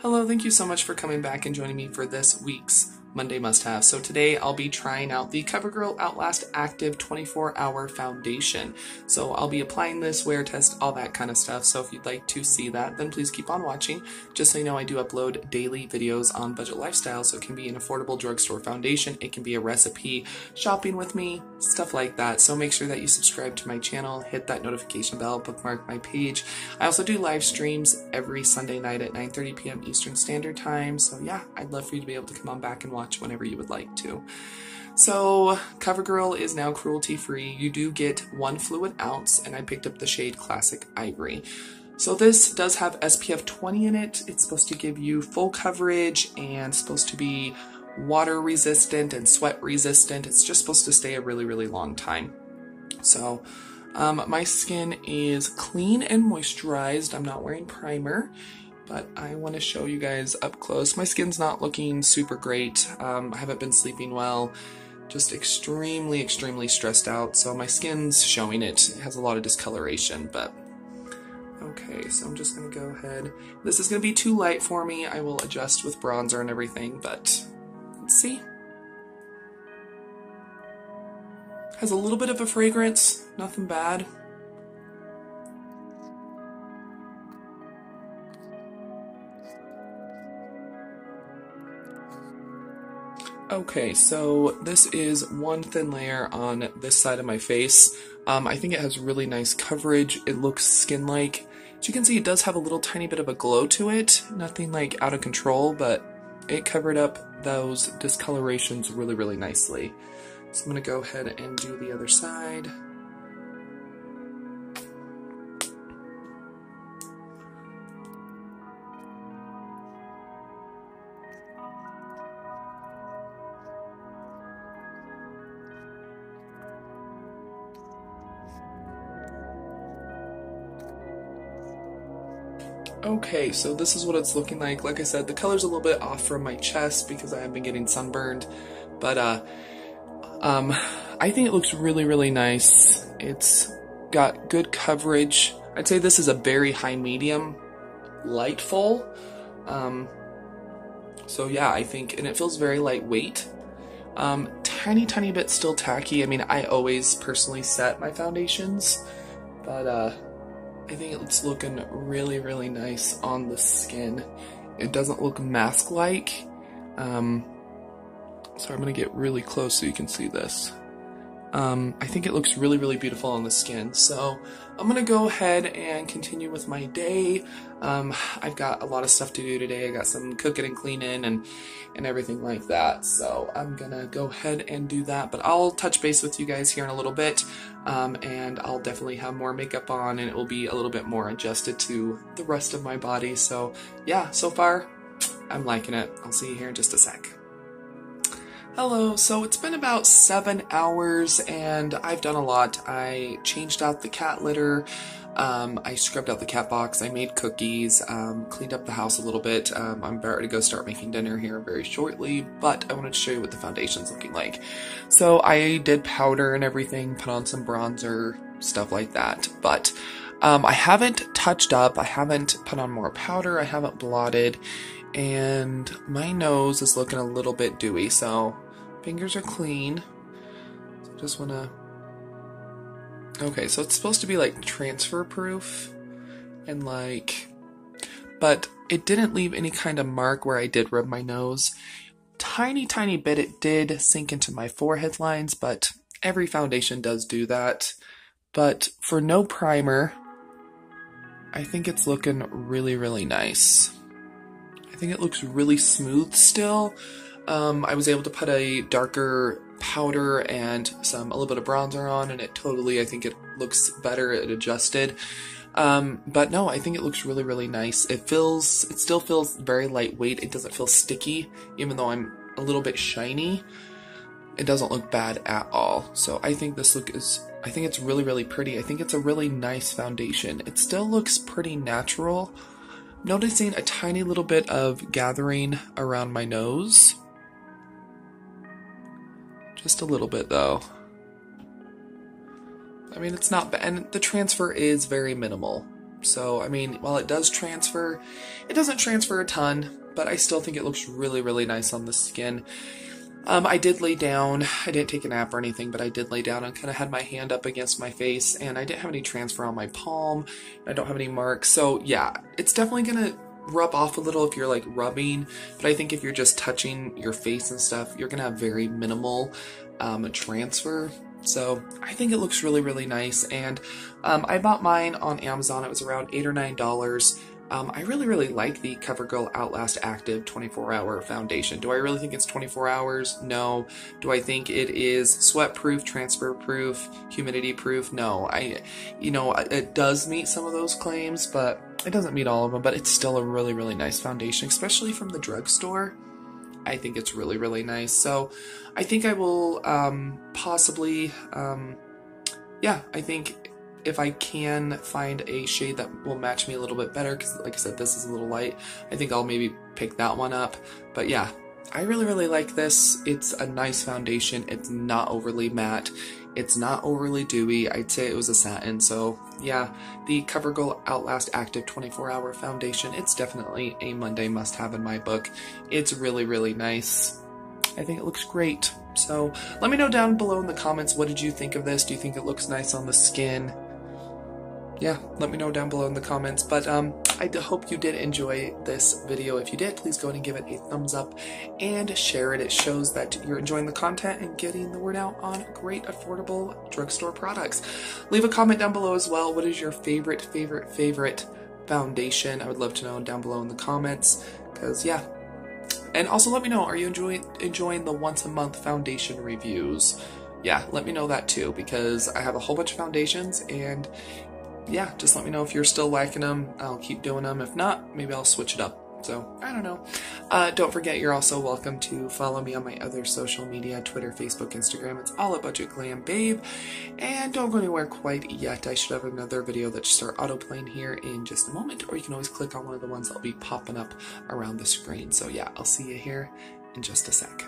Hello, thank you so much for coming back and joining me for this week's Monday must have. So today I'll be trying out the CoverGirl Outlast Active 24 Hour Foundation. So I'll be applying this, wear test, all that kind of stuff. So if you'd like to see that, then please keep on watching. Just so you know, I do upload daily videos on budget lifestyle. So it can be an affordable drugstore foundation, it can be a recipe, shopping with me, stuff like that. So make sure that you subscribe to my channel, hit that notification bell, bookmark my page. I also do live streams every Sunday night at 9:30 p.m. Eastern Standard Time. So yeah, I'd love for you to be able to come on back and watch watch whenever you would like to. So, CoverGirl is now cruelty free. You do get one fluid ounce, and I picked up the shade Classic Ivory. So this does have SPF 20 in it. It's supposed to give you full coverage and supposed to be water resistant and sweat resistant. It's just supposed to stay a really, really long time. So um, my skin is clean and moisturized. I'm not wearing primer but I want to show you guys up close. My skin's not looking super great. Um, I haven't been sleeping well. Just extremely, extremely stressed out. So my skin's showing it. It has a lot of discoloration, but okay, so I'm just going to go ahead. This is going to be too light for me. I will adjust with bronzer and everything, but let's see. Has a little bit of a fragrance, nothing bad. Okay, so this is one thin layer on this side of my face. Um, I think it has really nice coverage. It looks skin-like. As you can see, it does have a little tiny bit of a glow to it. Nothing like out of control, but it covered up those discolorations really, really nicely. So I'm to go ahead and do the other side. Okay, so this is what it's looking like. Like I said, the color's a little bit off from my chest because I have been getting sunburned, but uh, um, I think it looks really, really nice. It's got good coverage. I'd say this is a very high medium, lightful. Um, so yeah, I think, and it feels very lightweight. Um, tiny, tiny bit still tacky. I mean, I always personally set my foundations, but uh, I think it's looking really, really nice on the skin. It doesn't look mask-like. Um, so I'm going to get really close so you can see this. Um, I think it looks really, really beautiful on the skin. So I'm to go ahead and continue with my day. Um, I've got a lot of stuff to do today. I got some cooking and cleaning and, and everything like that. So I'm to go ahead and do that. But I'll touch base with you guys here in a little bit. Um, and I'll definitely have more makeup on and it will be a little bit more adjusted to the rest of my body. So yeah, so far I'm liking it. I'll see you here in just a sec. Hello, so it's been about seven hours and I've done a lot. I changed out the cat litter, um, I scrubbed out the cat box, I made cookies, um, cleaned up the house a little bit. Um, I'm about to go start making dinner here very shortly, but I wanted to show you what the foundation's looking like. So I did powder and everything, put on some bronzer, stuff like that, but um, I haven't touched up, I haven't put on more powder, I haven't blotted, and my nose is looking a little bit dewy, so Fingers are clean. Just want to... Okay, so it's supposed to be like transfer proof and like... But it didn't leave any kind of mark where I did rub my nose. Tiny, tiny bit it did sink into my forehead lines, but every foundation does do that. But for no primer, I think it's looking really, really nice. I think it looks really smooth still um, I was able to put a darker powder and some a little bit of bronzer on, and it totally, I think it looks better. It adjusted. Um, but no, I think it looks really, really nice. It feels, it still feels very lightweight. It doesn't feel sticky, even though I'm a little bit shiny. It doesn't look bad at all. So I think this look is, I think it's really, really pretty. I think it's a really nice foundation. It still looks pretty natural. Noticing a tiny little bit of gathering around my nose. Just a little bit though. I mean, it's not bad, and the transfer is very minimal. So, I mean, while it does transfer, it doesn't transfer a ton, but I still think it looks really, really nice on the skin. Um, I did lay down, I didn't take a nap or anything, but I did lay down and kind of had my hand up against my face, and I didn't have any transfer on my palm. I don't have any marks. So, yeah, it's definitely going to rub off a little if you're like rubbing, but I think if you're just touching your face and stuff, you're gonna have very minimal um, transfer. So I think it looks really, really nice. And um, I bought mine on Amazon. It was around eight or nine dollars. Um, I really, really like the CoverGirl Outlast Active 24 Hour Foundation. Do I really think it's 24 hours? No. Do I think it is sweat proof, transfer proof, humidity proof? No. I, you know, it does meet some of those claims, but it doesn't meet all of them. But it's still a really, really nice foundation, especially from the drugstore. I think it's really, really nice. So I think I will um, possibly, um, yeah, I think if I can find a shade that will match me a little bit better, because like I said, this is a little light, I think I'll maybe pick that one up. But yeah, I really, really like this. It's a nice foundation. It's not overly matte. It's not overly dewy. I'd say it was a satin. So yeah, the CoverGirl Outlast Active 24 Hour Foundation, it's definitely a Monday must-have in my book. It's really, really nice. I think it looks great. So let me know down below in the comments, what did you think of this? Do you think it looks nice on the skin? yeah, let me know down below in the comments. But um, I hope you did enjoy this video. If you did, please go ahead and give it a thumbs up and share it. It shows that you're enjoying the content and getting the word out on great, affordable drugstore products. Leave a comment down below as well. What is your favorite, favorite, favorite foundation? I would love to know down below in the comments. Because, yeah. And also let me know, are you enjoying, enjoying the once a month foundation reviews? yeah, let me know that too because I have a whole bunch of foundations and yeah, just let me know if you're still liking them. I'll keep doing them. If not, maybe I'll switch it up. So, I don't know. Uh, don't forget, you're also welcome to follow me on my other social media Twitter, Facebook, Instagram. It's all at Budget Glam Babe. And don't go anywhere quite yet. I should have another video that should start autoplaying here in just a moment. Or you can always click on one of the ones that'll be popping up around the screen. So, yeah, I'll see you here in just a sec.